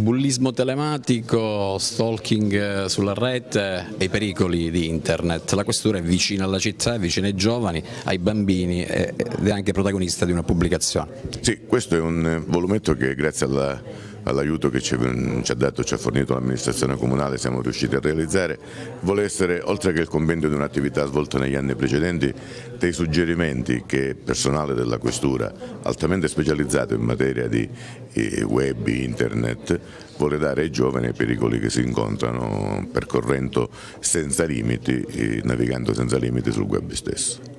Bullismo telematico, stalking eh, sulla rete e i pericoli di internet. La questura è vicina alla città, è vicina ai giovani, ai bambini ed è anche protagonista di una pubblicazione. Sì, questo è un volumetto che grazie alla all'aiuto che ci, ha dato, ci ha fornito l'amministrazione comunale, siamo riusciti a realizzare, vuole essere, oltre che il compendio di un'attività svolta negli anni precedenti, dei suggerimenti che personale della questura, altamente specializzato in materia di eh, web, internet, vuole dare ai giovani ai pericoli che si incontrano percorrendo senza limiti, eh, navigando senza limiti sul web stesso.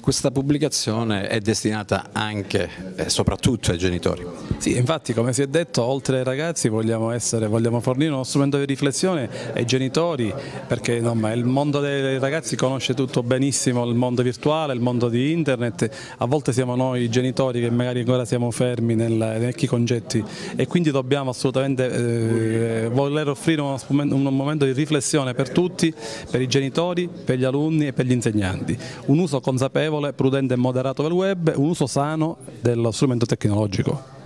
Questa pubblicazione è destinata anche e soprattutto ai genitori. Sì, infatti come si è detto, oltre ai ragazzi vogliamo, essere, vogliamo fornire uno strumento di riflessione ai genitori, perché insomma, il mondo dei ragazzi conosce tutto benissimo, il mondo virtuale, il mondo di internet, a volte siamo noi genitori che magari ancora siamo fermi nei vecchi concetti e quindi dobbiamo assolutamente eh, voler offrire uno, un momento di riflessione per tutti, per i genitori, per gli alunni e per gli insegnanti. Un uso consapevole consapevole, prudente e moderato del web, un uso sano dello strumento tecnologico.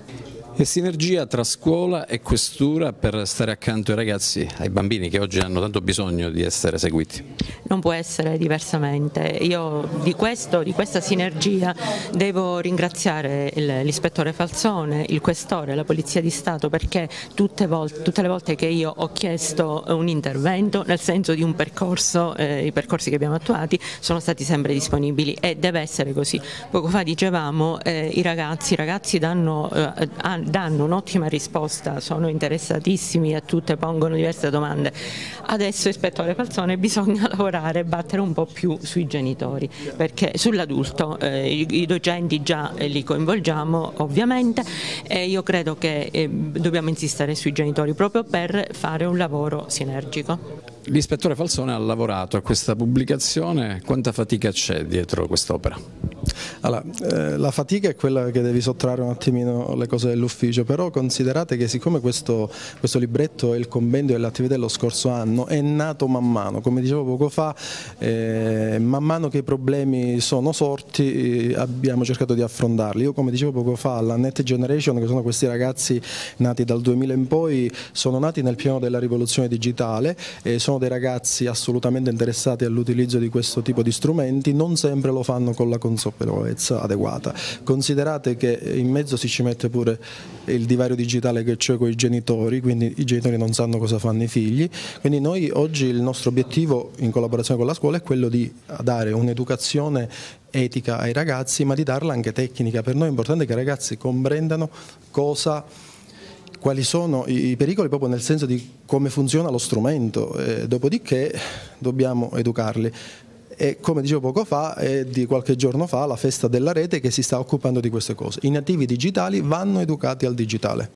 E sinergia tra scuola e questura per stare accanto ai ragazzi, ai bambini che oggi hanno tanto bisogno di essere seguiti. Non può essere diversamente. Io di, questo, di questa sinergia devo ringraziare l'ispettore Falzone, il questore, la Polizia di Stato perché tutte, volte, tutte, le volte che io ho chiesto un intervento nel senso di un percorso, eh, i percorsi che abbiamo attuati sono stati sempre disponibili e deve essere così. Poco fa dicevamo eh, i ragazzi, i ragazzi danno, eh, danno un'ottima risposta, sono interessatissimi a tutte, pongono diverse domande. Adesso ispettore Falzone bisogna lavorare e battere un po' più sui genitori, perché sull'adulto eh, i, docenti già eh, li coinvolgiamo ovviamente e io credo che eh, dobbiamo insistere sui genitori proprio per fare un lavoro sinergico. L'ispettore Falzone ha lavorato a questa pubblicazione, quanta fatica c'è dietro quest'opera? Allora, eh, la fatica è quella che devi sottrarre un attimino le cose dell'ufficio, però considerate che siccome questo, questo libretto è il compendio delle attività dello scorso anno, è nato man mano, come dicevo poco fa, eh, man mano che i problemi sono sorti eh, abbiamo cercato di affrontarli. Io come dicevo poco fa, la Net Generation, che sono questi ragazzi nati dal 2000 in poi, sono nati nel piano della rivoluzione digitale, sono dei ragazzi assolutamente interessati all'utilizzo di questo tipo di strumenti, non sempre lo fanno con la consapevolezza sicurezza adeguata. Considerate che in mezzo si ci mette pure il divario digitale che c'è con i genitori, quindi i genitori non sanno cosa fanno i figli, quindi noi oggi il nostro obiettivo in collaborazione con la scuola è quello di dare un'educazione etica ai ragazzi, ma di darla anche tecnica. Per noi è importante che i ragazzi comprendano cosa quali sono i pericoli proprio nel senso di come funziona lo strumento, eh, dopodiché dobbiamo educarli e come dicevo poco fa, è di qualche giorno fa la festa della rete che si sta occupando di queste cose. I nativi digitali vanno educati al digitale.